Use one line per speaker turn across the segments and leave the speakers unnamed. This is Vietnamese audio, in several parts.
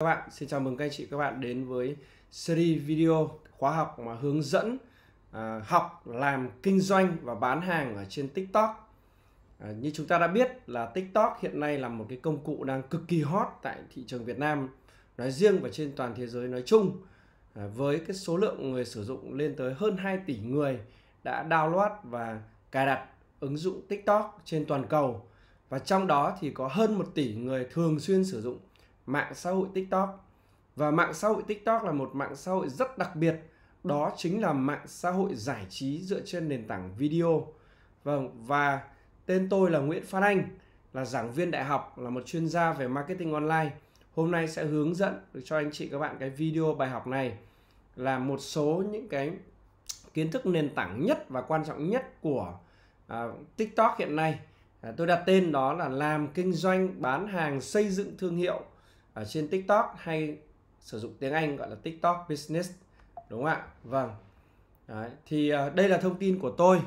các bạn, xin chào mừng các anh chị các bạn đến với series video khóa học mà hướng dẫn à, học làm kinh doanh và bán hàng ở trên TikTok. À, như chúng ta đã biết là TikTok hiện nay là một cái công cụ đang cực kỳ hot tại thị trường Việt Nam nói riêng và trên toàn thế giới nói chung. À, với cái số lượng người sử dụng lên tới hơn 2 tỷ người đã download và cài đặt ứng dụng TikTok trên toàn cầu và trong đó thì có hơn 1 tỷ người thường xuyên sử dụng mạng xã hội TikTok. Và mạng xã hội TikTok là một mạng xã hội rất đặc biệt, đó chính là mạng xã hội giải trí dựa trên nền tảng video. Vâng, và tên tôi là Nguyễn Phan Anh, là giảng viên đại học, là một chuyên gia về marketing online. Hôm nay sẽ hướng dẫn được cho anh chị các bạn cái video bài học này là một số những cái kiến thức nền tảng nhất và quan trọng nhất của uh, TikTok hiện nay. À, tôi đặt tên đó là làm kinh doanh bán hàng xây dựng thương hiệu ở trên TikTok hay sử dụng tiếng Anh gọi là TikTok Business đúng không ạ? Vâng. Đấy, thì uh, đây là thông tin của tôi.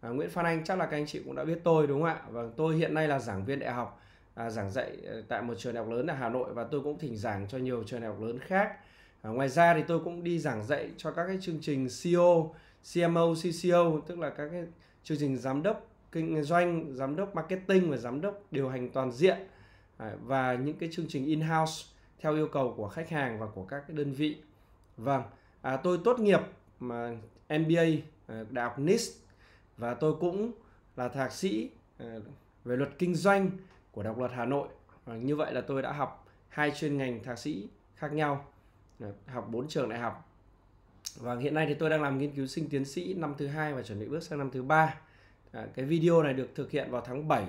À, Nguyễn Phan Anh chắc là các anh chị cũng đã biết tôi đúng không ạ? Vâng, tôi hiện nay là giảng viên đại học, à, giảng dạy ờ, tại một trường đại học lớn ở Hà Nội và tôi cũng thỉnh giảng cho nhiều trường đại học lớn khác. À, ngoài ra thì tôi cũng đi giảng dạy cho các cái chương trình CEO, CMO, CCO tức là các cái chương trình giám đốc kinh doanh, giám đốc marketing và giám đốc điều hành toàn diện và những cái chương trình in-house theo yêu cầu của khách hàng và của các cái đơn vị. Vâng, à, tôi tốt nghiệp mà MBA à, Đại học NIST và tôi cũng là thạc sĩ à, về luật kinh doanh của Đại học Luật Hà Nội. Và như vậy là tôi đã học hai chuyên ngành thạc sĩ khác nhau, à, học bốn trường đại học. Và hiện nay thì tôi đang làm nghiên cứu sinh tiến sĩ năm thứ hai và chuẩn bị bước sang năm thứ ba. À, cái video này được thực hiện vào tháng 7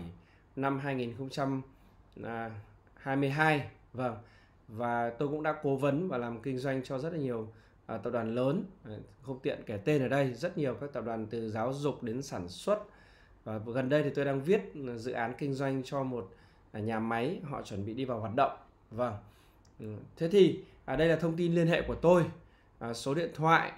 năm 2020 là 22 vâng. Và tôi cũng đã cố vấn và làm kinh doanh cho rất là nhiều à, tập đoàn lớn. À, không tiện kể tên ở đây rất nhiều các tập đoàn từ giáo dục đến sản xuất. Và gần đây thì tôi đang viết dự án kinh doanh cho một à, nhà máy họ chuẩn bị đi vào hoạt động. Vâng. Ừ, thế thì à, đây là thông tin liên hệ của tôi. À, số điện thoại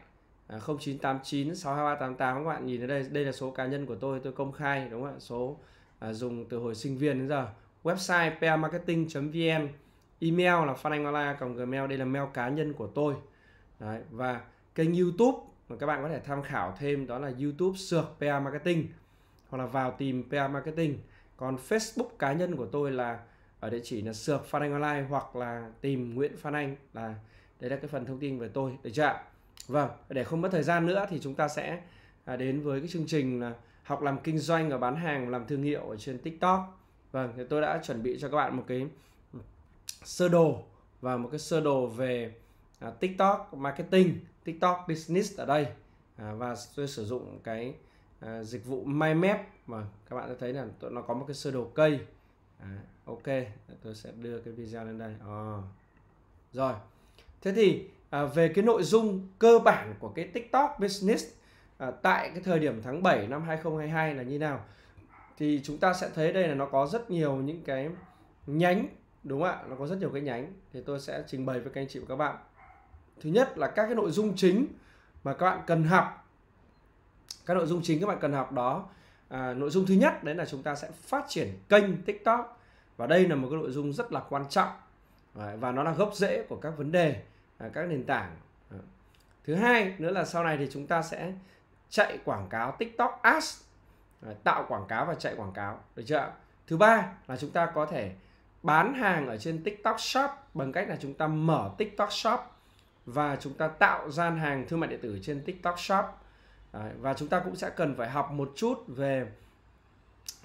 à, 0989 62388 các bạn nhìn ở đây. Đây là số cá nhân của tôi tôi công khai đúng không ạ? Số à, dùng từ hồi sinh viên đến giờ website pamarketing.vn email là phan anh gmail đây là mail cá nhân của tôi. Đấy, và kênh youtube mà các bạn có thể tham khảo thêm đó là youtube sược PA Marketing hoặc là vào tìm PA Marketing. Còn Facebook cá nhân của tôi là ở địa chỉ là sược Phan Anh Online hoặc là tìm Nguyễn Phan Anh là đây là cái phần thông tin về tôi được chưa ạ? Vâng để không mất thời gian nữa thì chúng ta sẽ à, đến với cái chương trình là học làm kinh doanh và bán hàng làm thương hiệu ở trên TikTok. Vâng, thì tôi đã chuẩn bị cho các bạn một cái sơ đồ và một cái sơ đồ về à, TikTok marketing, TikTok business ở đây à, và tôi sử dụng cái à, dịch vụ MyMap mà vâng, các bạn sẽ thấy là nó có một cái sơ đồ cây. À, ok, tôi sẽ đưa cái video lên đây. À. Rồi, thế thì à, về cái nội dung cơ bản của cái TikTok business à, tại cái thời điểm tháng 7 năm 2022 là như nào? Thì chúng ta sẽ thấy đây là nó có rất nhiều những cái nhánh đúng không ạ? Nó có rất nhiều cái nhánh. Thì tôi sẽ trình bày với các anh chị và các bạn. Thứ nhất là các cái nội dung chính mà các bạn cần học. Các nội dung chính các bạn cần học đó. À, nội dung thứ nhất đấy là chúng ta sẽ phát triển kênh tiktok. Và đây là một cái nội dung rất là quan trọng. Và nó là gốc rễ của các vấn đề à, các nền tảng. Thứ hai nữa là sau này thì chúng ta sẽ chạy quảng cáo tiktok ads tạo quảng cáo và chạy quảng cáo. Được chưa thứ ba là chúng ta có thể bán hàng ở trên tiktok shop bằng cách là chúng ta mở tiktok shop và chúng ta tạo gian hàng thương mại điện tử trên tiktok shop. Và chúng ta cũng sẽ cần phải học một chút về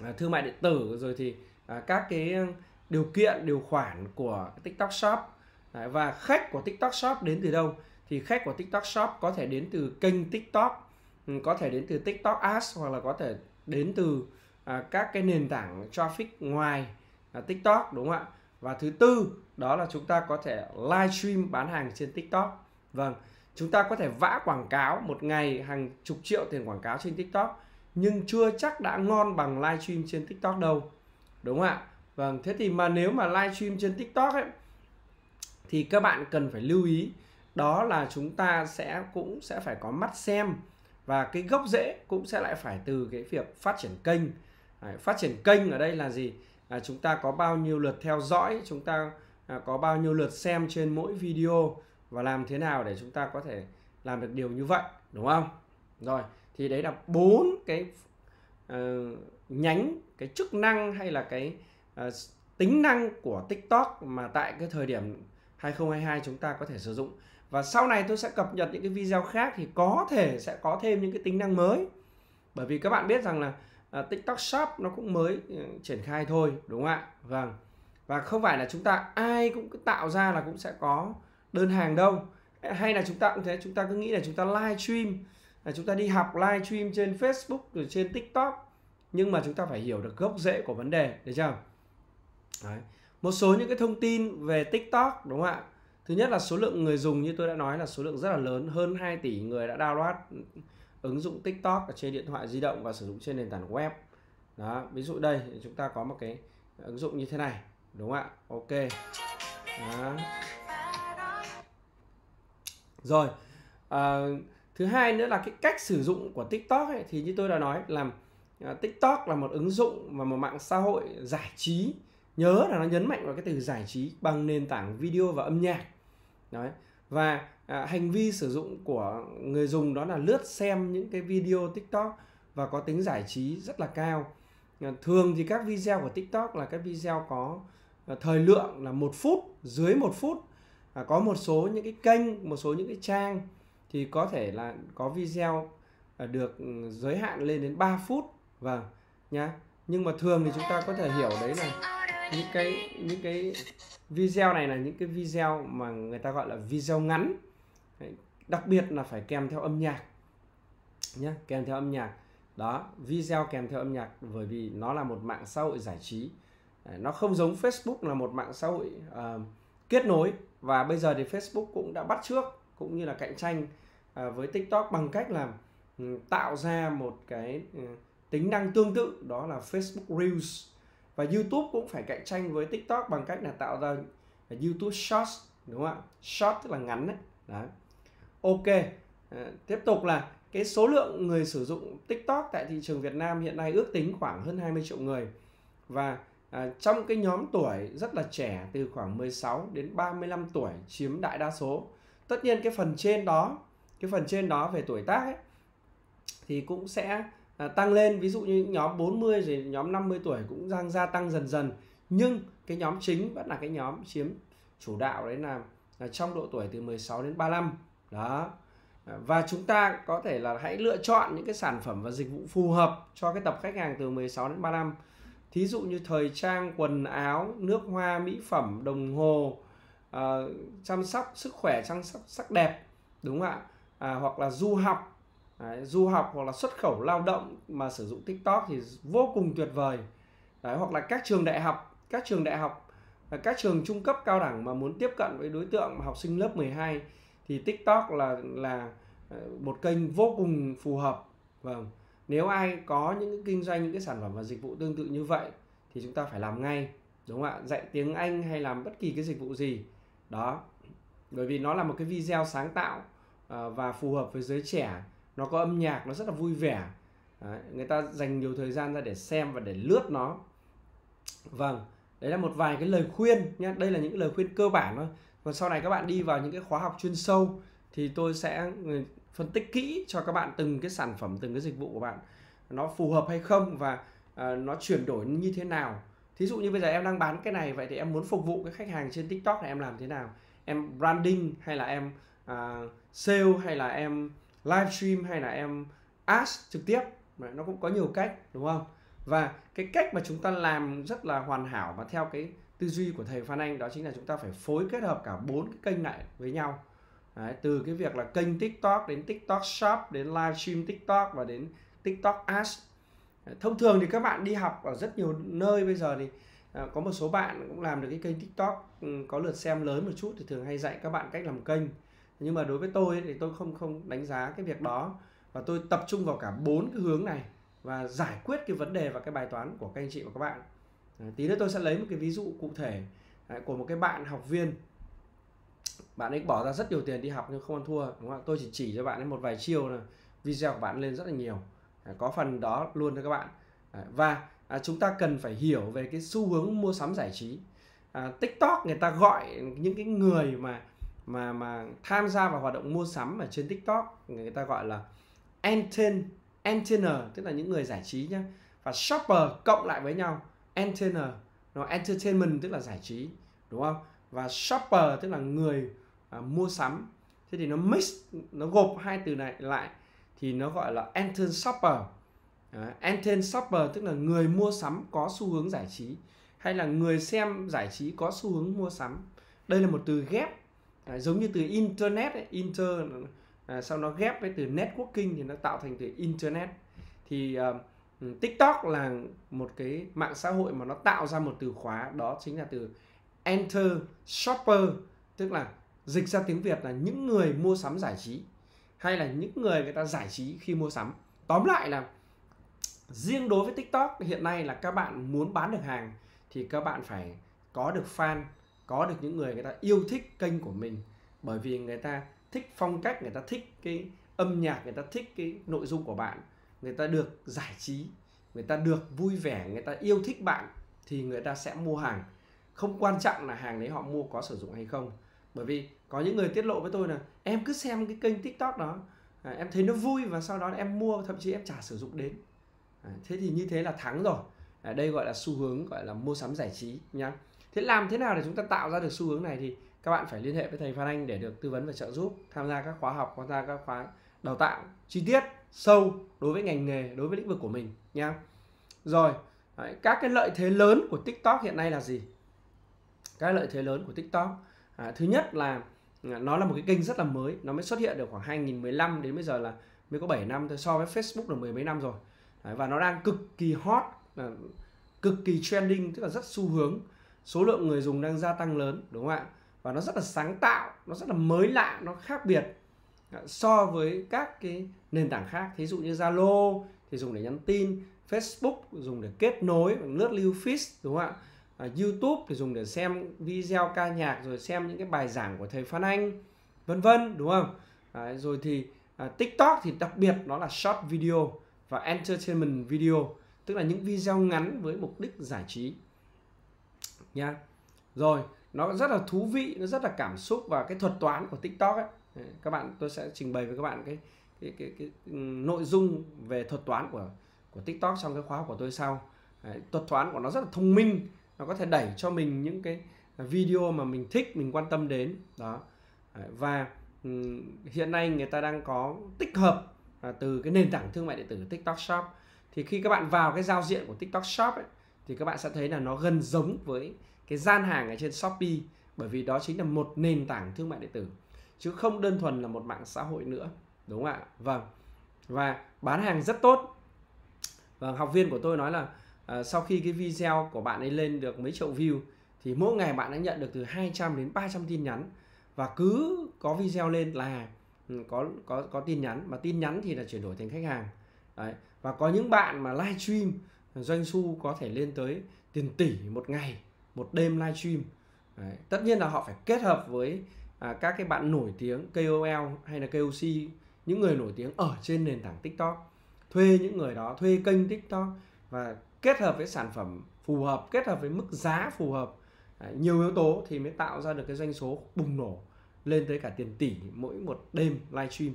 à, thương mại điện tử, rồi thì à, các cái điều kiện, điều khoản của tiktok shop. Và khách của tiktok shop đến từ đâu? Thì khách của tiktok shop có thể đến từ kênh tiktok ừ, có thể đến từ tiktok ads hoặc là có thể đến từ à, các cái nền tảng traffic ngoài à, TikTok đúng không ạ? Và thứ tư đó là chúng ta có thể livestream bán hàng trên TikTok. Vâng, chúng ta có thể vã quảng cáo một ngày hàng chục triệu tiền quảng cáo trên TikTok nhưng chưa chắc đã ngon bằng livestream trên TikTok đâu. Đúng không ạ? Vâng, thế thì mà nếu mà livestream trên TikTok ấy thì các bạn cần phải lưu ý đó là chúng ta sẽ cũng sẽ phải có mắt xem và cái gốc rễ cũng sẽ lại phải từ cái việc phát triển kênh. Phát triển kênh ở đây là gì? À, chúng ta có bao nhiêu lượt theo dõi chúng ta à, có bao nhiêu lượt xem trên mỗi video và làm thế nào để chúng ta có thể làm được điều như vậy đúng không? Rồi thì đấy là bốn cái uh, nhánh cái chức năng hay là cái uh, tính năng của TikTok mà tại cái thời điểm 2022 chúng ta có thể sử dụng và sau này tôi sẽ cập nhật những cái video khác thì có thể sẽ có thêm những cái tính năng mới. Bởi vì các bạn biết rằng là à, TikTok Shop nó cũng mới ừ, triển khai thôi đúng không ạ? Vâng. Và không phải là chúng ta ai cũng cứ tạo ra là cũng sẽ có đơn hàng đâu. Hay là chúng ta cũng thế chúng ta cứ nghĩ là chúng ta live stream là chúng ta đi học live stream trên Facebook rồi trên TikTok nhưng mà chúng ta phải hiểu được gốc rễ của vấn đề được chưa? Đấy. một số những cái thông tin về TikTok đúng không ạ? Thứ nhất là số lượng người dùng như tôi đã nói là số lượng rất là lớn hơn 2 tỷ người đã download ứng dụng TikTok ở trên điện thoại di động và sử dụng trên nền tảng web. Đó ví dụ đây chúng ta có một cái ứng dụng như thế này đúng không ạ? Ok. Đó. rồi à, thứ hai nữa là cái cách sử dụng của tiktok ấy, thì như tôi đã nói là ờ, tiktok là một ứng dụng và một mạng xã hội giải trí. Nhớ là nó nhấn mạnh vào cái từ giải trí bằng nền tảng video và âm nhạc đấy. Và à, hành vi sử dụng của người dùng đó là lướt xem những cái video tiktok và có tính giải trí rất là cao. À, thường thì các video của tiktok là các video có à, thời lượng là một phút dưới một phút. À, có một số những cái kênh một số những cái trang thì có thể là có video à, được ừ, giới hạn lên đến 3 phút. Vâng nhá. Nhưng mà thường thì chúng ta có thể hiểu đấy là những cái những cái video này là những cái video mà người ta gọi là video ngắn. Đặc biệt là phải kèm theo âm nhạc nhé kèm theo âm nhạc. Đó video kèm theo âm nhạc bởi vì nó là một mạng xã hội giải trí. Nó không giống Facebook là một mạng xã hội uh, kết nối. Và bây giờ thì Facebook cũng đã bắt trước cũng như là cạnh tranh uh, với TikTok bằng cách là um, tạo ra một cái uh, tính năng tương tự. Đó là Facebook Reels và YouTube cũng phải cạnh tranh với TikTok bằng cách là tạo ra YouTube Shorts đúng không ạ? Short tức là ngắn đấy. Đấy. Ok. À, tiếp tục là cái số lượng người sử dụng TikTok tại thị trường Việt Nam hiện nay ước tính khoảng hơn 20 triệu người. Và à, trong cái nhóm tuổi rất là trẻ từ khoảng 16 đến 35 tuổi chiếm đại đa số. Tất nhiên cái phần trên đó cái phần trên đó về tuổi tác ấy, thì cũng sẽ à, tăng lên ví dụ như nhóm 40 rồi nhóm 50 tuổi cũng đang gia tăng dần dần. Nhưng cái nhóm chính vẫn là cái nhóm chiếm chủ đạo đấy là, là trong độ tuổi từ 16 đến 35 đó. À, và chúng ta có thể là hãy lựa chọn những cái sản phẩm và dịch vụ phù hợp cho cái tập khách hàng từ 16 đến 35 thí dụ như thời trang quần áo nước hoa mỹ phẩm đồng hồ uh, chăm sóc sức khỏe chăm sóc sắc đẹp đúng không ạ? À, hoặc là du học. Đấy, du học hoặc là xuất khẩu lao động mà sử dụng TikTok thì vô cùng tuyệt vời. Đấy, hoặc là các trường đại học, các trường đại học, à, các trường trung cấp cao đẳng mà muốn tiếp cận với đối tượng học sinh lớp 12 thì TikTok là là à, một kênh vô cùng phù hợp. Vâng. Nếu ai có những cái kinh doanh những cái sản phẩm và dịch vụ tương tự như vậy thì chúng ta phải làm ngay, đúng không ạ? Dạy tiếng Anh hay làm bất kỳ cái dịch vụ gì. Đó. Bởi vì nó là một cái video sáng tạo à, và phù hợp với giới trẻ nó có âm nhạc nó rất là vui vẻ. Đấy, người ta dành nhiều thời gian ra để xem và để lướt nó. Vâng đấy là một vài cái lời khuyên nhé đây là những lời khuyên cơ bản thôi. Còn sau này các bạn đi vào những cái khóa học chuyên sâu thì tôi sẽ ừ, phân tích kỹ cho các bạn từng cái sản phẩm từng cái dịch vụ của bạn nó phù hợp hay không và uh, nó chuyển đổi như thế nào. Thí dụ như bây giờ em đang bán cái này vậy thì em muốn phục vụ cái khách hàng trên tiktok này em làm thế nào? Em branding hay là em uh, sale hay là em livestream hay là em ask trực tiếp. Nó cũng có nhiều cách đúng không? Và cái cách mà chúng ta làm rất là hoàn hảo và theo cái tư duy của thầy Phan Anh đó chính là chúng ta phải phối kết hợp cả bốn cái kênh lại với nhau. Đấy, từ cái việc là kênh TikTok đến TikTok Shop đến livestream TikTok và đến TikTok Ads thông thường thì các bạn đi học ở rất nhiều nơi bây giờ thì à, có một số bạn cũng làm được cái kênh TikTok ừ, có lượt xem lớn một chút thì thường hay dạy các bạn cách làm kênh nhưng mà đối với tôi thì tôi không không đánh giá cái việc đó. Và tôi tập trung vào cả bốn cái hướng này và giải quyết cái vấn đề và cái bài toán của các anh chị và các bạn. À, tí nữa tôi sẽ lấy một cái ví dụ cụ thể à, của một cái bạn học viên. Bạn ấy bỏ ra rất nhiều tiền đi học nhưng không ăn thua đúng không tôi chỉ chỉ cho bạn ấy một vài chiêu là video của bạn lên rất là nhiều. À, có phần đó luôn cho các bạn. À, và à, chúng ta cần phải hiểu về cái xu hướng mua sắm giải trí. À, TikTok người ta gọi những cái người mà mà mà tham gia vào hoạt động mua sắm ở trên TikTok người ta gọi là anten entertainer tức là những người giải trí nhé và shopper cộng lại với nhau entertainer nó entertainment tức là giải trí đúng không? Và shopper tức là người à, mua sắm. Thế thì nó mix nó gộp hai từ này lại thì nó gọi là enten shopper. À, shopper tức là người mua sắm có xu hướng giải trí hay là người xem giải trí có xu hướng mua sắm. Đây là một từ ghép à, giống như từ internet ấy, inter à, sau nó ghép với từ networking thì nó tạo thành từ internet. Thì uh, tiktok là một cái mạng xã hội mà nó tạo ra một từ khóa đó chính là từ enter shopper tức là dịch ra tiếng việt là những người mua sắm giải trí hay là những người người ta giải trí khi mua sắm. Tóm lại là riêng đối với tiktok hiện nay là các bạn muốn bán được hàng thì các bạn phải có được fan có được những người người ta yêu thích kênh của mình. Bởi vì người ta thích phong cách người ta thích cái âm nhạc người ta thích cái nội dung của bạn. Người ta được giải trí người ta được vui vẻ người ta yêu thích bạn thì người ta sẽ mua hàng. Không quan trọng là hàng đấy họ mua có sử dụng hay không. Bởi vì có những người tiết lộ với tôi là em cứ xem cái kênh tiktok đó à, em thấy nó vui và sau đó em mua thậm chí em trả sử dụng đến. À, thế thì như thế là thắng rồi. À, đây gọi là xu hướng gọi là mua sắm giải trí nhá thế làm thế nào để chúng ta tạo ra được xu hướng này thì các bạn phải liên hệ với thầy Phan Anh để được tư vấn và trợ giúp tham gia các khóa học tham gia các khóa đào tạo chi tiết sâu đối với ngành nghề đối với lĩnh vực của mình nha. Rồi đấy, các cái lợi thế lớn của TikTok hiện nay là gì? Các lợi thế lớn của TikTok. À, thứ nhất là à, nó là một cái kênh rất là mới nó mới xuất hiện được khoảng 2015 đến bây giờ là mới có 7 năm thôi so với Facebook là mười mấy năm rồi. Đấy, và nó đang cực kỳ hot à, cực kỳ trending tức là rất xu hướng số lượng người dùng đang gia tăng lớn đúng không ạ? Và nó rất là sáng tạo nó rất là mới lạ nó khác biệt à, so với các cái nền tảng khác. Thí dụ như Zalo thì dùng để nhắn tin Facebook dùng để kết nối lướt lưu feed đúng không ạ? À, YouTube thì dùng để xem video ca nhạc rồi xem những cái bài giảng của thầy Phan Anh vân vân đúng không? À, rồi thì à, TikTok thì đặc biệt nó là short video và entertainment video tức là những video ngắn với mục đích giải trí nha. Rồi nó rất là thú vị nó rất là cảm xúc và cái thuật toán của tiktok ấy. Các bạn tôi sẽ trình bày với các bạn cái cái cái, cái, ừ, nội dung về thuật toán của của tiktok trong cái khóa của tôi sau. Đấy, thuật toán của nó rất là thông minh nó có thể đẩy cho mình những cái video mà mình thích mình quan tâm đến. Đó. Đấy, và ừ, hiện nay người ta đang có tích hợp à, từ cái nền tảng thương mại điện tử tiktok shop. Thì khi các bạn vào cái giao diện của tiktok shop ấy, thì các bạn sẽ thấy là nó gần giống với cái gian hàng ở trên Shopee bởi vì đó chính là một nền tảng thương mại điện tử chứ không đơn thuần là một mạng xã hội nữa đúng không ạ? Vâng. Và bán hàng rất tốt. Và học viên của tôi nói là uh, sau khi cái video của bạn ấy lên được mấy triệu view thì mỗi ngày bạn ấy nhận được từ 200 đến 300 tin nhắn. Và cứ có video lên là ừ, có có có tin nhắn mà tin nhắn thì là chuyển đổi thành khách hàng. Đấy. và có những bạn mà live stream doanh thu có thể lên tới tiền tỷ một ngày một đêm livestream. Đấy. tất nhiên là họ phải kết hợp với à, các cái bạn nổi tiếng KOL hay là KOC những người nổi tiếng ở trên nền tảng TikTok thuê những người đó thuê kênh TikTok và kết hợp với sản phẩm phù hợp kết hợp với mức giá phù hợp. Đấy, nhiều yếu tố thì mới tạo ra được cái doanh số bùng nổ lên tới cả tiền tỷ mỗi một đêm livestream.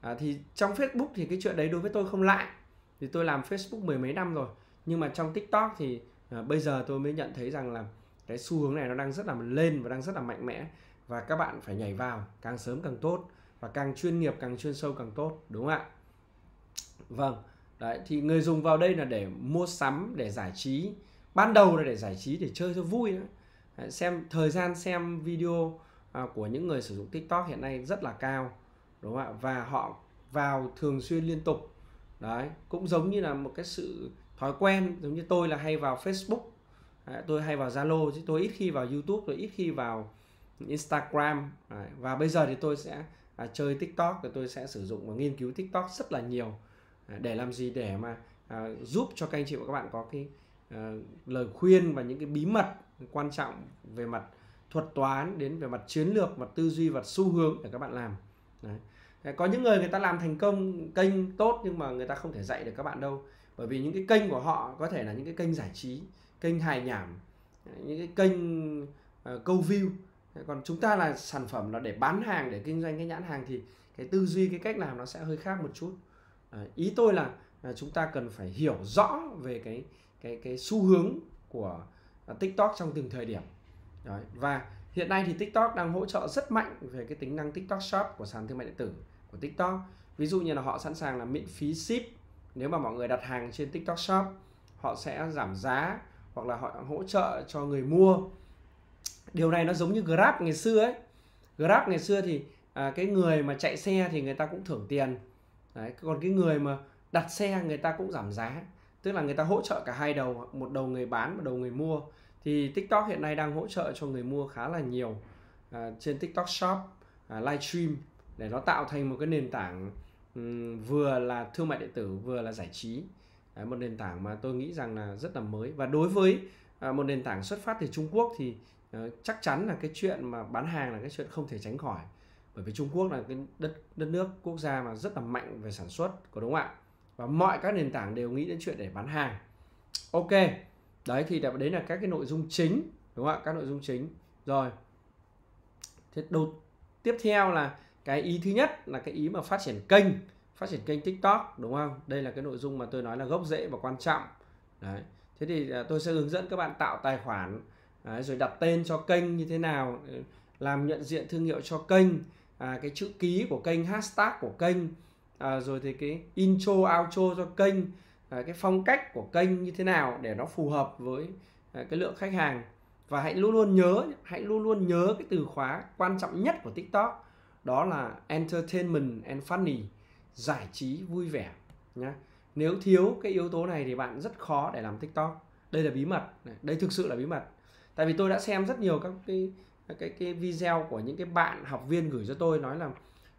À, thì trong Facebook thì cái chuyện đấy đối với tôi không lạ thì tôi làm Facebook mười mấy năm rồi nhưng mà trong TikTok thì à, bây giờ tôi mới nhận thấy rằng là cái xu hướng này nó đang rất là lên và đang rất là mạnh mẽ và các bạn phải nhảy vào càng sớm càng tốt và càng chuyên nghiệp càng chuyên sâu càng tốt đúng không ạ? Vâng đấy thì người dùng vào đây là để mua sắm để giải trí. Ban đầu là để giải trí để chơi cho vui đấy. xem thời gian xem video à, của những người sử dụng tiktok hiện nay rất là cao đúng không ạ? Và họ vào thường xuyên liên tục đấy cũng giống như là một cái sự thói quen giống như tôi là hay vào Facebook. Đấy, tôi hay vào Zalo chứ tôi ít khi vào YouTube tôi ít khi vào Instagram. Đấy, và bây giờ thì tôi sẽ à, chơi TikTok thì tôi sẽ sử dụng và nghiên cứu TikTok rất là nhiều. À, để làm gì để mà à, giúp cho các anh chị và các bạn có cái à, lời khuyên và những cái bí mật quan trọng về mặt thuật toán đến về mặt chiến lược mặt tư duy và xu hướng để các bạn làm. Đấy có những người người ta làm thành công kênh tốt nhưng mà người ta không thể dạy được các bạn đâu. Bởi vì những cái kênh của họ có thể là những cái kênh giải trí kênh hài nhảm những cái kênh uh, câu view. Còn chúng ta là sản phẩm là để bán hàng để kinh doanh cái nhãn hàng thì cái tư duy cái cách làm nó sẽ hơi khác một chút. À, ý tôi là, à, chúng ta cần phải hiểu rõ về cái cái cái xu hướng của TikTok trong từng thời điểm. Đấy. và hiện nay thì TikTok đang hỗ trợ rất mạnh về cái tính năng TikTok Shop của sàn thương mại điện tử của TikTok. Ví dụ như là họ sẵn sàng là miễn phí ship. Nếu mà mọi người đặt hàng trên TikTok Shop họ sẽ giảm giá hoặc là họ hỗ trợ cho người mua. Điều này nó giống như Grab ngày xưa ấy. Grab ngày xưa thì à, cái người mà chạy xe thì người ta cũng thưởng tiền. Đấy, còn cái người mà đặt xe người ta cũng giảm giá. Tức là người ta hỗ trợ cả hai đầu một đầu người bán và đầu người mua. Thì TikTok hiện nay đang hỗ trợ cho người mua khá là nhiều à, trên TikTok Shop à, livestream để nó tạo thành một cái nền tảng um, vừa là thương mại điện tử vừa là giải trí. Đấy, một nền tảng mà tôi nghĩ rằng là rất là mới. Và đối với à, một nền tảng xuất phát từ Trung Quốc thì uh, chắc chắn là cái chuyện mà bán hàng là cái chuyện không thể tránh khỏi. Bởi vì Trung Quốc là cái đất đất nước quốc gia mà rất là mạnh về sản xuất có đúng không ạ? Và mọi các nền tảng đều nghĩ đến chuyện để bán hàng. Ok đấy thì đấy là các cái nội dung chính đúng không ạ? Các nội dung chính. Rồi thế đầu tiếp theo là cái ý thứ nhất là cái ý mà phát triển kênh phát triển kênh tiktok đúng không? Đây là cái nội dung mà tôi nói là gốc rễ và quan trọng. Đấy. Thế thì à, tôi sẽ hướng dẫn các bạn tạo tài khoản đấy, rồi đặt tên cho kênh như thế nào ừ, làm nhận diện thương hiệu cho kênh à, cái chữ ký của kênh hashtag của kênh à, rồi thì cái intro outro cho kênh à, cái phong cách của kênh như thế nào để nó phù hợp với à, cái lượng khách hàng. Và hãy luôn luôn nhớ hãy luôn luôn nhớ cái từ khóa quan trọng nhất của tiktok đó là entertainment and funny, giải trí vui vẻ, nhá. Nếu thiếu cái yếu tố này thì bạn rất khó để làm tiktok. Đây là bí mật đây thực sự là bí mật. Tại vì tôi đã xem rất nhiều các cái cái cái video của những cái bạn học viên gửi cho tôi nói là,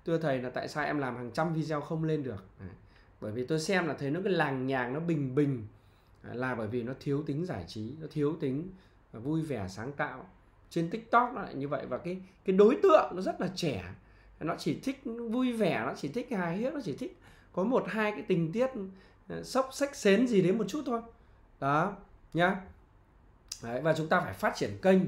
thưa thầy là tại sao em làm hàng trăm video không lên được? Bởi vì tôi xem là thấy nó cái làng nhàng, nó bình bình. À, là bởi vì nó thiếu tính giải trí, nó thiếu tính à, vui vẻ, sáng tạo. Trên tiktok nó lại như vậy và cái cái đối tượng nó rất là trẻ nó chỉ thích vui vẻ nó chỉ thích hài hước nó chỉ thích có một hai cái tình tiết ờ, sốc sách xến gì đến một chút thôi. Đó nhá. Đấy, và chúng ta phải phát triển kênh.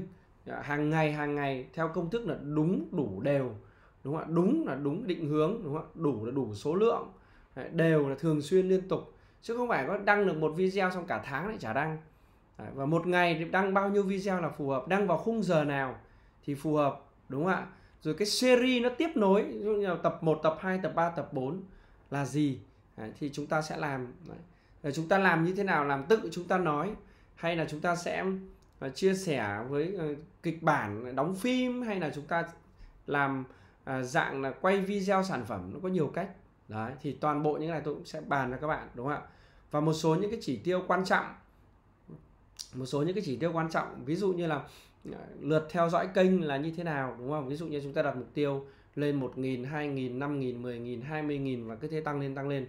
Dạ, hàng ngày hàng ngày theo công thức là đúng đủ đều. Đúng không ạ? Đúng là đúng định hướng đúng không ạ? Đủ là đủ số lượng. Đều là thường xuyên liên tục. Chứ không phải có đăng được một video xong cả tháng lại chả đăng. Và một ngày thì đăng bao nhiêu video là phù hợp? Đăng vào khung giờ nào thì phù hợp đúng không ạ? Rồi cái series nó tiếp nối ví dụ như là tập 1, tập 2, tập 3, tập 4 là gì? Đấy, thì chúng ta sẽ làm. Đấy. chúng ta làm như thế nào? Làm tự chúng ta nói. Hay là chúng ta sẽ uh, chia sẻ với uh, kịch bản đóng phim? Hay là chúng ta làm uh, dạng là quay video sản phẩm? Nó có nhiều cách. Đấy thì toàn bộ những này tôi cũng sẽ bàn cho các bạn đúng không ạ? Và một số những cái chỉ tiêu quan trọng. Một số những cái chỉ tiêu quan trọng. Ví dụ như là lượt theo dõi kênh là như thế nào đúng không? Ví dụ như chúng ta đặt mục tiêu lên 1.000, 2.000, 5.000, 10.000, 20.000 và cứ thế tăng lên tăng lên.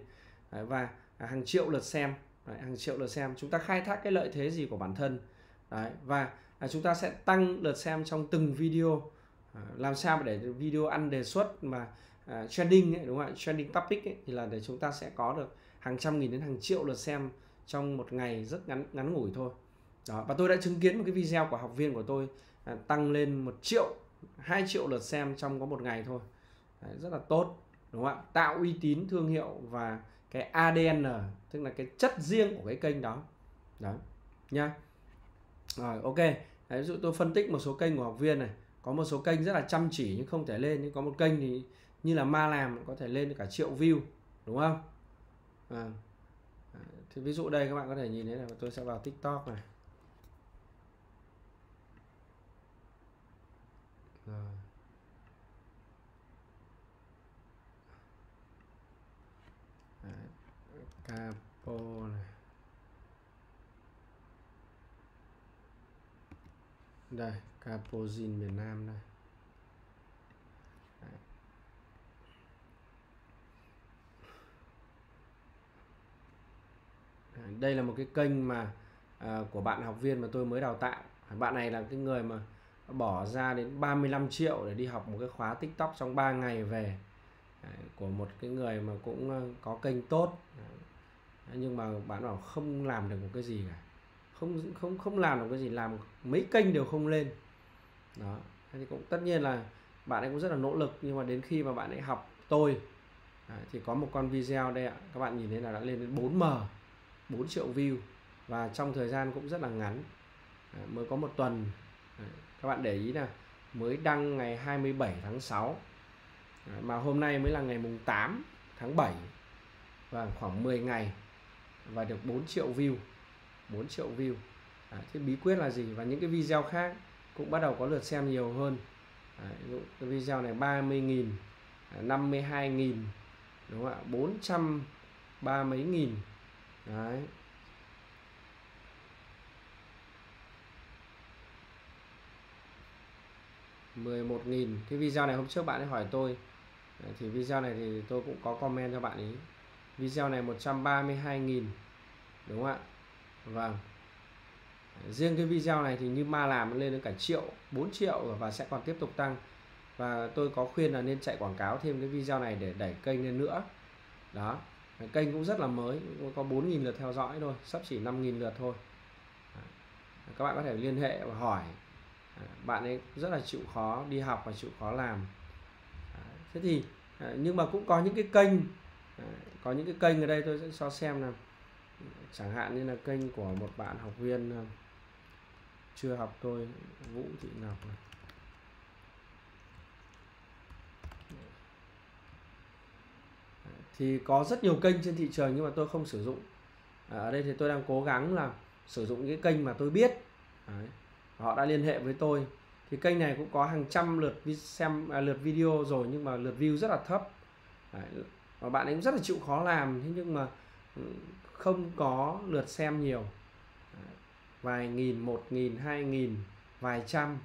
Đấy, và hàng triệu lượt xem. Đấy, hàng triệu lượt xem. Chúng ta khai thác cái lợi thế gì của bản thân. Đấy, và à, chúng ta sẽ tăng lượt xem trong từng video. À, làm sao để video ăn đề xuất mà uh, trending ấy, đúng không ạ? Trending topic ấy, thì là để chúng ta sẽ có được hàng trăm nghìn đến hàng triệu lượt xem trong một ngày rất ngắn ngắn ngủi thôi đó và tôi đã chứng kiến một cái video của học viên của tôi à, tăng lên một triệu hai triệu lượt xem trong có một ngày thôi. Đấy, rất là tốt đúng không ạ? Tạo uy tín thương hiệu và cái ADN tức là cái chất riêng của cái kênh đó. Đó nha rồi ok. Đấy, ví dụ tôi phân tích một số kênh của học viên này. Có một số kênh rất là chăm chỉ nhưng không thể lên. Nhưng có một kênh thì như là ma làm có thể lên cả triệu view đúng không? À, à. thì ví dụ đây các bạn có thể nhìn thấy là tôi sẽ vào tiktok này. Rồi capo này đây capo zin miền Nam đây. Đây là một cái kênh mà à, của bạn học viên mà tôi mới đào tạo. Bạn này là cái người mà bỏ ra đến 35 triệu để đi học một cái khóa tiktok trong 3 ngày về. Đấy, của một cái người mà cũng ờ, có kênh tốt. Đấy, nhưng mà bạn bảo không làm được một cái gì cả. Không không không làm được cái gì làm mấy kênh đều không lên. Đó thì cũng tất nhiên là bạn ấy cũng rất là nỗ lực nhưng mà đến khi mà bạn ấy học tôi đấy, thì có một con video đây ạ. Các bạn nhìn thấy là đã lên đến 4M 4 triệu view. Và trong thời gian cũng rất là ngắn. Đấy, mới có một tuần. Đấy, các bạn để ý là mới đăng ngày 27 tháng 6 à, mà hôm nay mới là ngày mùng 8 tháng 7 và khoảng 10 ngày và được 4 triệu view 4 triệu view. À, thế bí quyết là gì? Và những cái video khác cũng bắt đầu có lượt xem nhiều hơn. À, cái video này 30.000 52.000 à, đúng không ạ? 400 ba mấy nghìn. Đấy. Mười một nghìn. Cái video này hôm trước bạn ấy hỏi tôi. Thì video này thì tôi cũng có comment cho bạn ấy. Video này 132.000 đúng không ạ? Vâng. Riêng cái video này thì như ma làm lên đến cả triệu 4 triệu và sẽ còn tiếp tục tăng. Và tôi có khuyên là nên chạy quảng cáo thêm cái video này để đẩy kênh lên nữa. Đó. Kênh cũng rất là mới có 4.000 lượt theo dõi thôi, sắp chỉ 5.000 lượt thôi. Các bạn có thể liên hệ và hỏi bạn ấy rất là chịu khó đi học và chịu khó làm thế thì ờ, nhưng mà cũng có những cái kênh ờ, có những cái kênh ở đây tôi sẽ cho xem là chẳng hạn như là kênh của một bạn học viên ờ, chưa học tôi, Vũ Thị Ngọc này. thì có rất nhiều kênh trên thị trường nhưng mà tôi không sử dụng ở đây thì tôi đang cố gắng là sử dụng cái kênh mà tôi biết Đấy họ đã liên hệ với tôi. Thì kênh này cũng có hàng trăm lượt xem à, lượt video rồi nhưng mà lượt view rất là thấp. Đấy. và bạn ấy cũng rất là chịu khó làm thế nhưng mà ừ, không có lượt xem nhiều. Vài nghìn một nghìn hai nghìn vài trăm.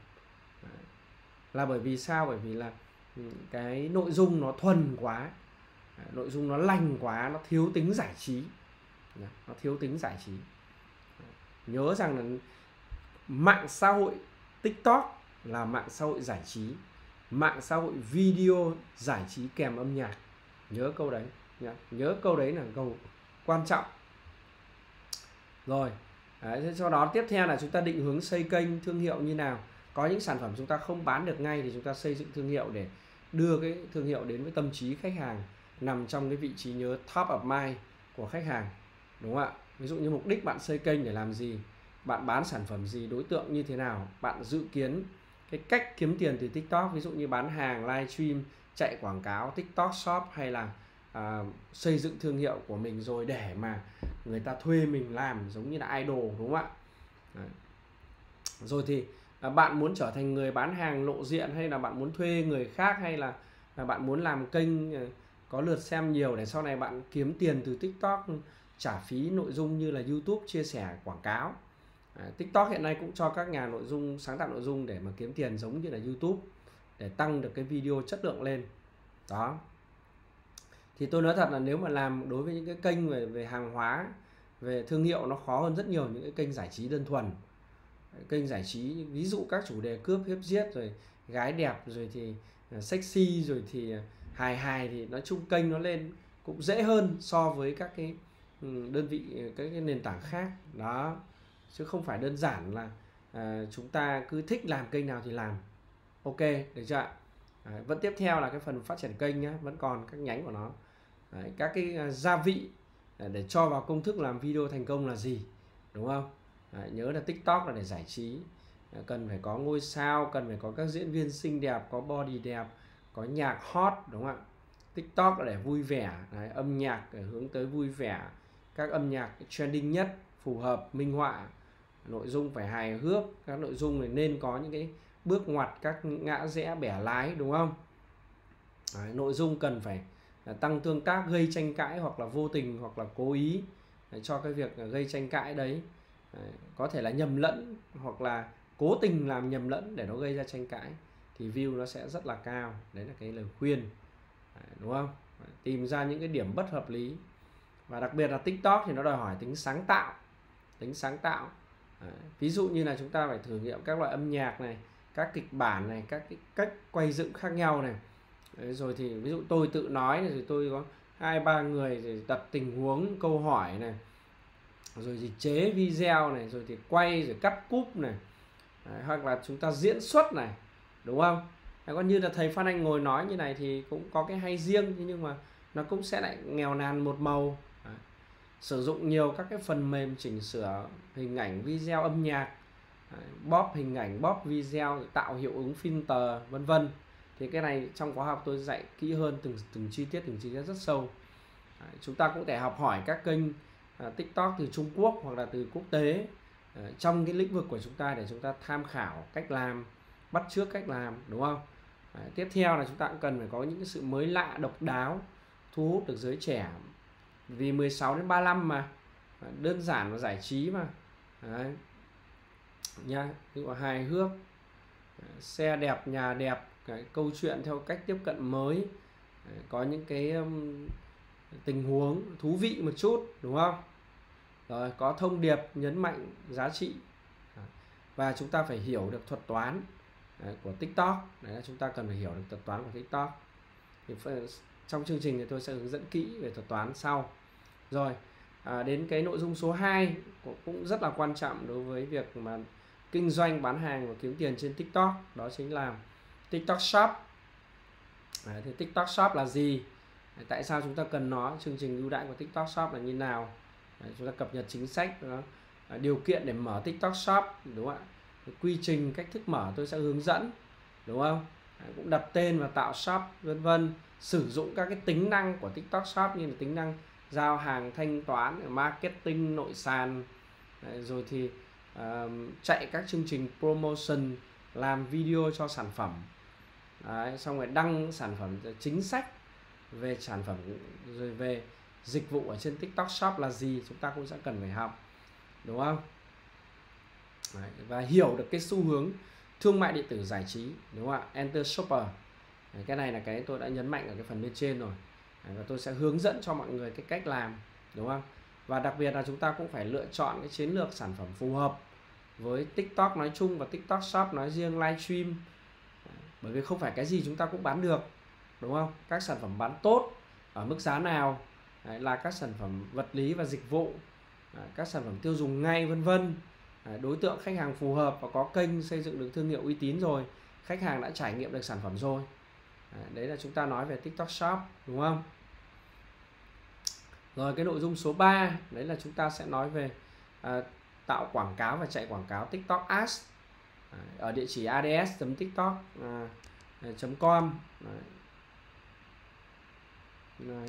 Là bởi vì sao? Bởi vì là ừ, cái nội dung nó thuần quá. Nội dung nó lành quá nó thiếu tính giải trí. Nó thiếu tính giải trí. Nhớ rằng là mạng xã hội tiktok là mạng xã hội giải trí. Mạng xã hội video giải trí kèm âm nhạc. Nhớ câu đấy nhớ câu đấy là câu quan trọng. Rồi Đấy, thế sau đó tiếp theo là chúng ta định hướng xây kênh thương hiệu như nào. Có những sản phẩm chúng ta không bán được ngay thì chúng ta xây dựng thương hiệu để đưa cái thương hiệu đến với tâm trí khách hàng nằm trong cái vị trí nhớ top of mind của khách hàng. Đúng không ạ? Ví dụ như mục đích bạn xây kênh để làm gì? Bạn bán sản phẩm gì đối tượng như thế nào? Bạn dự kiến cái cách kiếm tiền từ tiktok ví dụ như bán hàng livestream chạy quảng cáo tiktok shop hay là à, xây dựng thương hiệu của mình rồi để mà người ta thuê mình làm giống như là idol đúng không ạ? Đấy. rồi thì à, bạn muốn trở thành người bán hàng lộ diện hay là bạn muốn thuê người khác hay là, là bạn muốn làm kênh à, có lượt xem nhiều để sau này bạn kiếm tiền từ tiktok trả phí nội dung như là youtube chia sẻ quảng cáo? À, tiktok hiện nay cũng cho các nhà nội dung sáng tạo nội dung để mà kiếm tiền giống như là youtube để tăng được cái video chất lượng lên. Đó. Thì tôi nói thật là nếu mà làm đối với những cái kênh về về hàng hóa về thương hiệu nó khó hơn rất nhiều những cái kênh giải trí đơn thuần. Kênh giải trí ví dụ các chủ đề cướp hiếp giết rồi gái đẹp rồi thì à, sexy rồi thì à, hài hài thì nói chung kênh nó lên cũng dễ hơn so với các cái ừ, đơn vị à, các cái nền tảng khác. Đó chứ không phải đơn giản là à, chúng ta cứ thích làm kênh nào thì làm. Ok được chưa ạ? À, vẫn tiếp theo là cái phần phát triển kênh nhé vẫn còn các nhánh của nó. Đấy, các cái uh, gia vị à, để cho vào công thức làm video thành công là gì đúng không? Đấy, nhớ là tiktok là để giải trí. À, cần phải có ngôi sao cần phải có các diễn viên xinh đẹp có body đẹp có nhạc hot đúng không ạ? Tiktok là để vui vẻ Đấy, âm nhạc để hướng tới vui vẻ. Các âm nhạc trending nhất phù hợp minh họa nội dung phải hài hước các nội dung này nên có những cái bước ngoặt các ngã rẽ bẻ lái đúng không? Đấy, nội dung cần phải à, tăng tương tác gây tranh cãi hoặc là vô tình hoặc là cố ý à, cho cái việc à, gây tranh cãi đấy. Có thể là nhầm lẫn hoặc là cố tình làm nhầm lẫn để nó gây ra tranh cãi thì view nó sẽ rất là cao. Đấy là cái lời khuyên. Đúng không? Tìm ra những cái điểm bất hợp lý. Và đặc biệt là tiktok thì nó đòi hỏi tính sáng tạo tính sáng tạo ví dụ như là chúng ta phải thử nghiệm các loại âm nhạc này các kịch bản này các cái cách quay dựng khác nhau này. Đấy, rồi thì ví dụ tôi tự nói này tôi có hai ba người rồi đặt tình huống câu hỏi này rồi thì chế video này rồi thì quay rồi cắt cúp này. Đấy, hoặc là chúng ta diễn xuất này đúng không? Đấy, còn như là thầy Phan Anh ngồi nói như này thì cũng có cái hay riêng nhưng mà nó cũng sẽ lại nghèo nàn một màu sử dụng nhiều các cái phần mềm chỉnh sửa hình ảnh video âm nhạc bóp hình ảnh, bóp video tạo hiệu ứng filter, vân vân. Thì cái này trong khóa học tôi dạy kỹ hơn từng từng chi tiết, từng chi tiết rất sâu. Chúng ta cũng thể học hỏi các kênh à, TikTok từ Trung Quốc hoặc là từ quốc tế à, trong cái lĩnh vực của chúng ta để chúng ta tham khảo cách làm, bắt trước cách làm, đúng không? Tiếp theo là chúng ta cũng cần phải có những cái sự mới lạ, độc đáo, thu hút được giới trẻ vì 16 đến 35 mà. Đơn giản và giải trí mà. Đấy. nha ví hài hước xe đẹp nhà đẹp cái câu chuyện theo cách tiếp cận mới. Đấy, có những cái um, tình huống thú vị một chút đúng không? Rồi có thông điệp nhấn mạnh giá trị. Và chúng ta phải hiểu được thuật toán à, của TikTok. Đấy là chúng ta cần phải hiểu được thuật toán của TikTok. Thì trong chương trình thì tôi sẽ hướng dẫn kỹ về thuật toán sau. Rồi à, đến cái nội dung số 2 cũng rất là quan trọng đối với việc mà kinh doanh bán hàng và kiếm tiền trên TikTok. Đó chính là TikTok Shop. À, thì TikTok Shop là gì? À, tại sao chúng ta cần nó? Chương trình ưu đãi của TikTok Shop là như nào? À, chúng ta cập nhật chính sách đó, à, điều kiện để mở TikTok Shop đúng không ạ? Quy trình cách thức mở tôi sẽ hướng dẫn đúng không? Cũng đặt tên và tạo shop vân vân. Sử dụng các cái tính năng của TikTok Shop như là tính năng giao hàng thanh toán marketing nội sàn. Rồi thì uh, chạy các chương trình promotion làm video cho sản phẩm. Đấy, xong rồi đăng sản phẩm ờ, chính sách về sản phẩm rồi về dịch vụ ở trên TikTok Shop là gì chúng ta cũng sẽ cần phải học đúng không? Đấy, và hiểu được cái xu hướng thương mại điện tử giải trí, đúng không ạ? Enter Shopper. Cái này là cái tôi đã nhấn mạnh ở cái phần bên trên rồi. Và tôi sẽ hướng dẫn cho mọi người cái cách làm, đúng không? Và đặc biệt là chúng ta cũng phải lựa chọn cái chiến lược sản phẩm phù hợp với TikTok nói chung và TikTok Shop nói riêng livestream bởi vì không phải cái gì chúng ta cũng bán được, đúng không? Các sản phẩm bán tốt ở mức giá nào là các sản phẩm vật lý và dịch vụ à, các sản phẩm tiêu dùng ngay, vân vân. Ờ, đối tượng khách hàng phù hợp và có kênh xây dựng được thương hiệu uy tín rồi khách hàng đã trải nghiệm được sản phẩm rồi. Ờ, đấy, là chúng ta nói về TikTok Shop đúng không? Rồi cái nội dung số 3 đấy là chúng ta sẽ nói về à, tạo quảng cáo và chạy quảng cáo TikTok Ads. Ở địa chỉ ads.tiktok.com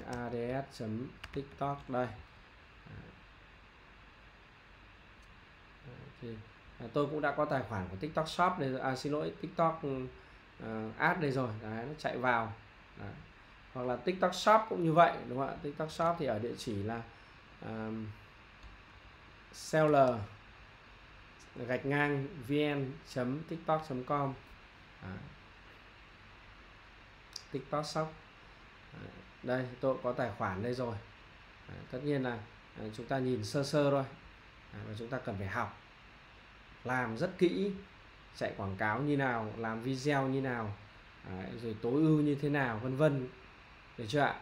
ads.tiktok đây. Thì à, tôi cũng đã có tài khoản của TikTok Shop đây à, xin lỗi TikTok ờ, uh, ad đây rồi đấy, nó chạy vào đấy. hoặc là TikTok Shop cũng như vậy đúng không ạ TikTok Shop thì ở địa chỉ là um, seller gạch ngang vn tiktok com đấy. tiktok shop đấy. đây tôi có tài khoản đây rồi đấy. tất nhiên là à, chúng ta nhìn sơ sơ thôi và chúng ta cần phải học làm rất kỹ chạy quảng cáo như nào làm video như nào đấy, rồi tối ưu như thế nào vân vân. Được chưa ạ?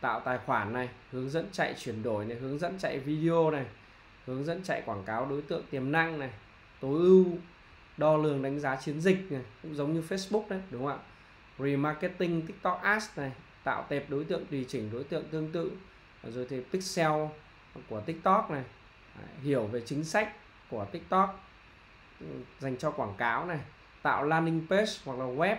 Tạo tài khoản này hướng dẫn chạy chuyển đổi này hướng dẫn chạy video này hướng dẫn chạy quảng cáo đối tượng tiềm năng này tối ưu đo lường đánh giá chiến dịch này cũng giống như Facebook đấy đúng không ạ? Remarketing TikTok ads này tạo tệp đối tượng tùy chỉnh đối tượng tương tự rồi thì pixel của TikTok này hiểu về chính sách của TikTok dành cho quảng cáo này tạo landing page hoặc là web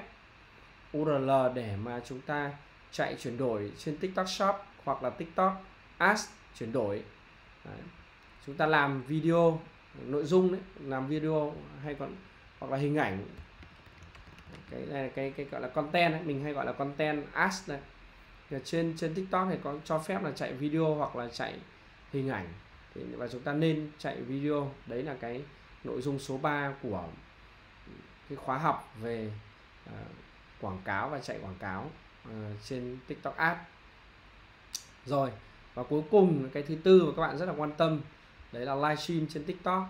URL để mà chúng ta chạy chuyển đổi trên TikTok Shop hoặc là TikTok Ads chuyển đổi. Đấy. chúng ta làm video nội dung đấy làm video hay còn hoặc là hình ảnh. Cái này cái cái gọi là content ấy, mình hay gọi là content ads này. Thì trên trên tiktok thì có cho phép là chạy video hoặc là chạy hình ảnh. Thì và chúng ta nên chạy video đấy là cái nội dung số 3 của cái khóa học về uh, quảng cáo và chạy quảng cáo uh, trên tiktok ads. Rồi và cuối cùng cái thứ tư mà các bạn rất là quan tâm đấy là livestream trên tiktok.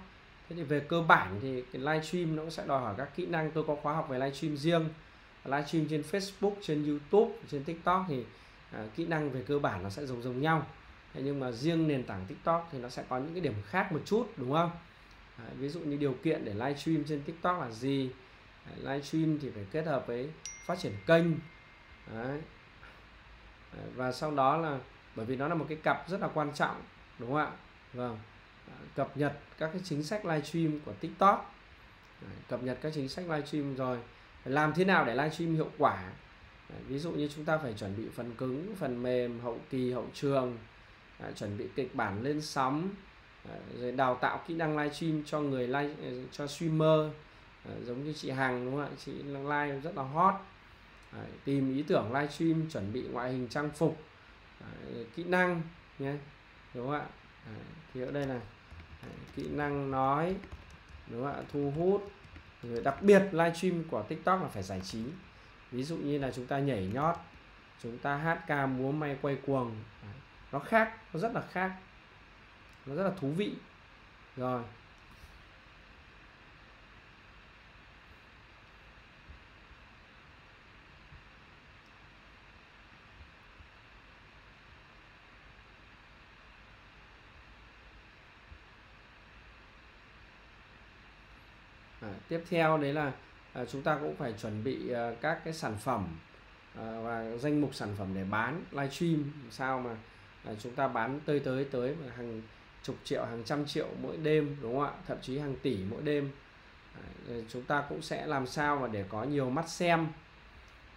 Thế thì về cơ bản thì cái livestream nó cũng sẽ đòi hỏi các kỹ năng tôi có khóa học về livestream riêng. Livestream trên facebook trên youtube trên tiktok thì uh, kỹ năng về cơ bản nó sẽ giống giống nhau. Thế nhưng mà riêng nền tảng tiktok thì nó sẽ có những cái điểm khác một chút đúng không? Đấy, ví dụ như điều kiện để livestream trên tiktok là gì? Đấy, livestream thì phải kết hợp với phát triển kênh. Đấy. và sau đó là bởi vì nó là một cái cặp rất là quan trọng đúng không ạ? Vâng. Cập nhật các cái chính sách livestream của tiktok. Cập nhật các chính sách livestream rồi. Làm thế nào để livestream hiệu quả? Ví dụ như chúng ta phải chuẩn bị phần cứng phần mềm hậu kỳ hậu trường. Chuẩn bị kịch bản lên sóng. Ờ, rồi đào tạo kỹ năng livestream cho người live ờ, cho streamer. Ờ, giống như chị Hằng, đúng không ạ? Chị live rất là hot. Tìm ý tưởng livestream chuẩn bị ngoại hình trang phục. Kỹ năng nhé, đúng không ạ? Thì ở đây là kỹ năng nói, đúng không ạ? Thu hút. Rồi đặc biệt livestream của tiktok là phải giải trí. Ví dụ như là chúng ta nhảy nhót, chúng ta hát ca múa may quay cuồng. Nó khác, nó rất là khác nó rất là thú vị. Rồi. À, tiếp theo đấy là à, chúng ta cũng phải chuẩn bị à, các cái sản phẩm à, và danh mục sản phẩm để bán livestream. Sao mà à, chúng ta bán tới tới tới mà hàng chục triệu hàng trăm triệu mỗi đêm đúng không ạ? Thậm chí hàng tỷ mỗi đêm. Chúng ta cũng sẽ làm sao mà để có nhiều mắt xem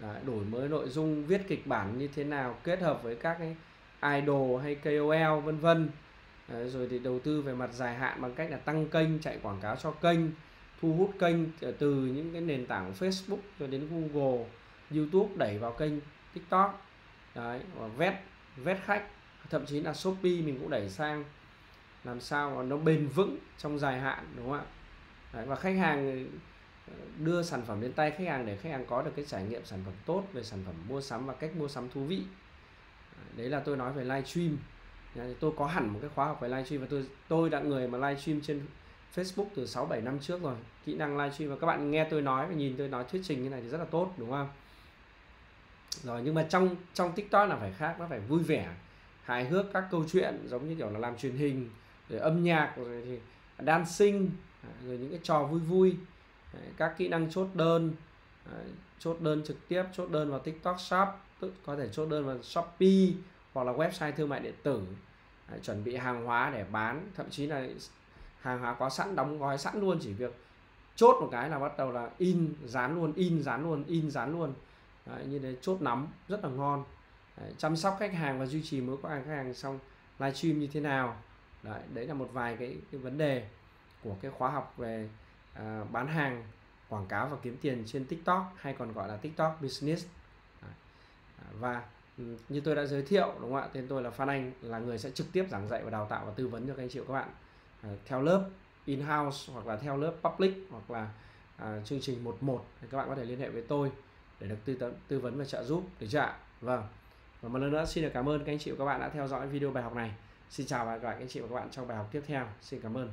à, đổi mới nội dung viết kịch bản như thế nào kết hợp với các cái idol hay KOL vân vân. Rồi thì đầu tư về mặt dài hạn bằng cách là tăng kênh chạy quảng cáo cho kênh thu hút kênh ờ, từ những cái nền tảng Facebook cho đến Google, YouTube đẩy vào kênh TikTok. Đấy và vét vét khách. Thậm chí là Shopee mình cũng đẩy sang làm sao mà nó bền vững trong dài hạn đúng không ạ đấy, và khách hàng ờ, đưa sản phẩm đến tay khách hàng để khách hàng có được cái trải nghiệm sản phẩm tốt về sản phẩm mua sắm và cách mua sắm thú vị đấy là tôi nói về livestream tôi có hẳn một cái khóa học về livestream và tôi tôi đã người mà livestream trên Facebook từ 6 7 năm trước rồi. Kỹ năng livestream và các bạn nghe tôi nói và nhìn tôi nói thuyết trình như này thì rất là tốt đúng không? Rồi nhưng mà trong trong TikTok là phải khác, nó phải vui vẻ, hài hước các câu chuyện giống như kiểu là làm truyền hình, rồi âm nhạc rồi thì dancing rồi những cái trò vui vui. Các kỹ năng chốt đơn. Chốt đơn trực tiếp chốt đơn vào tiktok shop tức có thể chốt đơn vào shopee hoặc là website thương mại điện tử. Chuẩn bị hàng hóa để bán thậm chí là hàng hóa có sẵn đóng gói sẵn luôn chỉ việc chốt một cái là bắt đầu là in dán luôn in dán luôn in dán luôn. Đấy, như thế chốt nắm rất là ngon. Đấy, chăm sóc khách hàng và duy trì mối quan hệ khách hàng xong livestream như thế nào đấy, đấy là một vài cái, cái vấn đề của cái khóa học về à, bán hàng quảng cáo và kiếm tiền trên TikTok hay còn gọi là TikTok Business đấy. À, và ừ, như tôi đã giới thiệu đúng không ạ tên tôi là Phan Anh là người sẽ trực tiếp giảng dạy và đào tạo và tư vấn cho các anh chị và các bạn À, theo lớp in-house hoặc là theo lớp public hoặc là à, chương trình 11 thì các bạn có thể liên hệ với tôi để được tư, tư vấn và trợ giúp được chưa ạ? Vâng. Và một lần nữa xin được cảm ơn các anh chị và các bạn đã theo dõi video bài học này. Xin chào và hẹn gặp lại các anh chị và các bạn trong bài học tiếp theo. Xin cảm ơn.